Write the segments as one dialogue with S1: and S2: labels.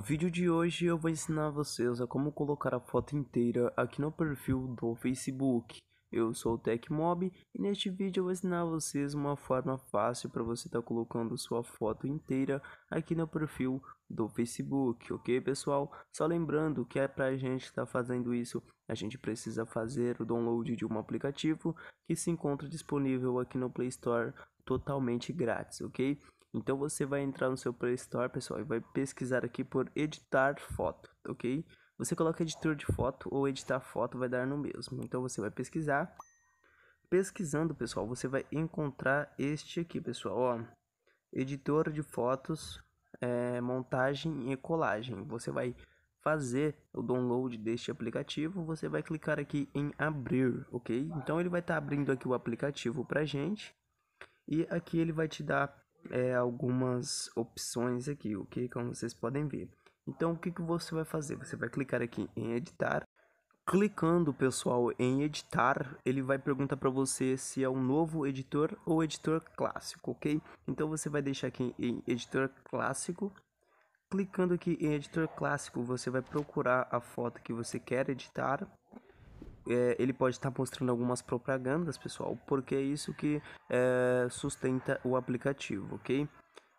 S1: vídeo de hoje eu vou ensinar vocês a como colocar a foto inteira aqui no perfil do Facebook. Eu sou o TecMob e neste vídeo eu vou ensinar vocês uma forma fácil para você estar tá colocando sua foto inteira aqui no perfil do Facebook, ok pessoal? Só lembrando que é para a gente estar tá fazendo isso, a gente precisa fazer o download de um aplicativo que se encontra disponível aqui no Play Store totalmente grátis, ok? Então você vai entrar no seu Play Store, pessoal, e vai pesquisar aqui por editar foto, ok? Você coloca editor de foto ou editar foto, vai dar no mesmo. Então você vai pesquisar. Pesquisando, pessoal, você vai encontrar este aqui, pessoal, ó. Editor de fotos, é, montagem e colagem. Você vai fazer o download deste aplicativo, você vai clicar aqui em abrir, ok? Então ele vai estar tá abrindo aqui o aplicativo pra gente. E aqui ele vai te dar é, algumas opções aqui, ok? Como vocês podem ver. Então, o que, que você vai fazer? Você vai clicar aqui em editar. Clicando, pessoal, em editar, ele vai perguntar para você se é um novo editor ou editor clássico, ok? Então, você vai deixar aqui em editor clássico. Clicando aqui em editor clássico, você vai procurar a foto que você quer editar é, ele pode estar tá mostrando algumas propagandas, pessoal, porque é isso que é, sustenta o aplicativo, ok?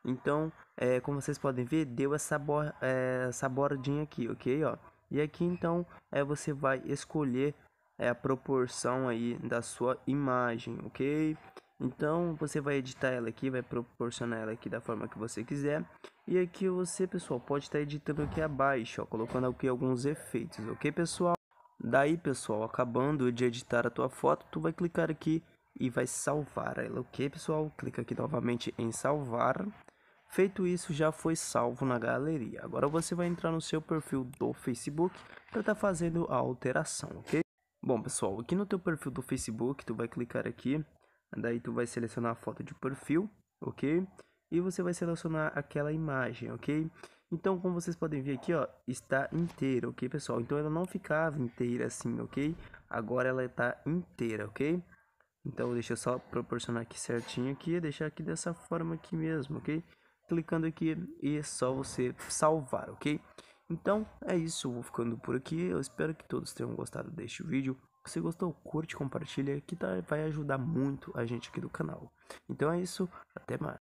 S1: Então, é, como vocês podem ver, deu essa, bo é, essa bordinha aqui, ok? Ó. E aqui, então, é, você vai escolher é, a proporção aí da sua imagem, ok? Então, você vai editar ela aqui, vai proporcionar ela aqui da forma que você quiser. E aqui você, pessoal, pode estar editando aqui abaixo, ó, colocando aqui alguns efeitos, ok, pessoal? Daí, pessoal, acabando de editar a tua foto, tu vai clicar aqui e vai salvar ela, ok, pessoal? Clica aqui novamente em salvar. Feito isso, já foi salvo na galeria. Agora você vai entrar no seu perfil do Facebook para estar tá fazendo a alteração, ok? Bom, pessoal, aqui no teu perfil do Facebook, tu vai clicar aqui, daí tu vai selecionar a foto de perfil, ok? E você vai selecionar aquela imagem, ok? Então, como vocês podem ver aqui, ó, está inteira, ok, pessoal? Então, ela não ficava inteira assim, ok? Agora ela está inteira, ok? Então, deixa eu só proporcionar aqui certinho aqui, deixar aqui dessa forma aqui mesmo, ok? Clicando aqui e é só você salvar, ok? Então, é isso, vou ficando por aqui. Eu espero que todos tenham gostado deste vídeo. Se gostou, curte, compartilha, que tá, vai ajudar muito a gente aqui do canal. Então é isso, até mais.